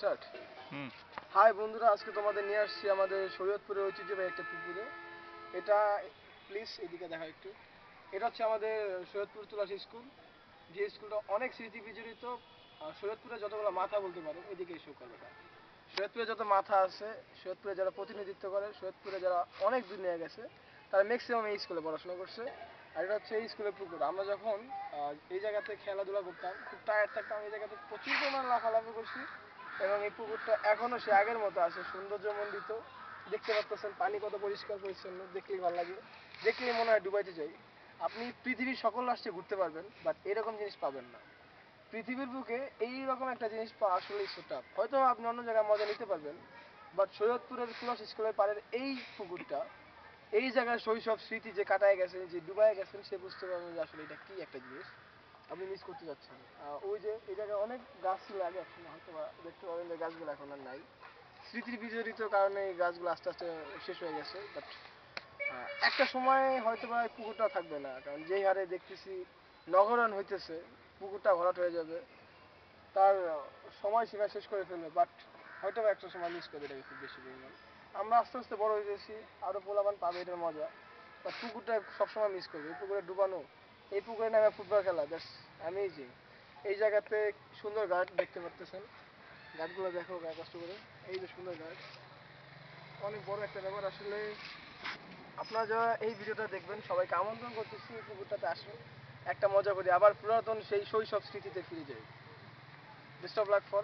Start high বন্ধুরা আজকে তোমাদের নিয়ে আসছি আমাদের শরীয়তপুরের ঐতিহ্যবাহী একটা পুকুরে। এটা প্লিজ এদিকে দেখা একটু। এটা হচ্ছে আমাদের সৈয়দপুর তুলাসী স্কুল। যে স্কুলটা অনেক স্মৃতি বিজড়িত সৈয়দপুরে যতগুলো মাথা বলতে পারো এদিকে এসে করবে সৈয়দপুরে যত মাথা আছে সৈয়দপুরে যারা প্রতিনিধিত্ব করে সৈয়দপুরে যারা অনেক দূর নিয়ে গেছে তারা ম্যাক্সিমাম এই স্কুলে পড়াশোনা করছে। আর এটা হচ্ছে এই স্কুলের পুকুর। আমরা যখন এই জায়গাতে খেলাধুলা করতাম খুব টায়ার্ড থাকতাম এই জায়গাতে প্রচুর পরিমাণ লাফালাফি করছি। এবং এই পুকুরটা এখনও সে আগের মতো আছে, সৌন্দর্যমণ্ডিত। দেখতে পাচ্ছেন পানি কত পরিষ্কার পরিচ্ছন্ন, দেখলেই ভালো লাগে দেখলেই মনে হয় ডুবাইতে যাই। আপনি পৃথিবীর সকল রাষ্ট্রে ঘুরতে পারবেন বাট এরকম জিনিস পাবেন না। পৃথিবীর বুকে এই রকম একটা জিনিস পাওয়া আসলেই সেটা। হয়তো আপনি অন্য জায়গায় মজা নিতে পারবেন বাট সৈয়দপুরের তুলস স্কুলের পাড়ের এই পুকুরটা, এই জায়গায় শৈশব স্মৃতি যে কাটায় গেছেন, যে ডুবাই গেছেন, সে বুঝতে পারবেন যে আসলে এটা কি একটা জিনিস। আপনি মিস করতে যাচ্ছেন। ওই যে এই জায়গায় অনেক গাছ ছিল আগে একসময় হয়তো বা দেখতে পাবেন যে গাছগুলো এখন আর নাই। স্মৃতির বিজড়িত কারণে এই গাছগুলো আস্তে আস্তে শেষ হয়ে গেছে বাট একটা সময় হয়তো বা পুকুরটা থাকবে না, কারণ যেই হারে দেখতেছি নগরায়ণ হইতেছে, পুকুরটা ভরাট হয়ে যাবে, তার সময় সীমা শেষ করে ফেলবে বাট হয়তো বা একটা সময় মিস করবে এটাকে খুব বেশি পরিমাণ। আমরা আস্তে আস্তে বড় হয়ে গেছি, আরও পোলাবান পাবে এটার মজা বাট পুকুরটা সবসময় মিস করবে পুকুরে ডুবানো এই পুকুরে নামে ফুটবল খেলা দ্যাটস অ্যামেজিং এই জায়গাতে সুন্দর গাছ দেখতে পারতেছেন। গাছগুলো দেখো, গা কষ্ট করে। এই যে সুন্দর গাছ। অনেক বড় একটা ব্যাপার। আসলে আপনারা যারা এই ভিডিওটা দেখবেন, সবাইকে আমন্ত্রণ করতেছি এই পুকুরটাতে আসুন একটা মজা করি। আবার পুরাতন সেই শৈশব স্মৃতিতে ফিরে যাই। Best of luck for